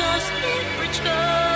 Jesus in return.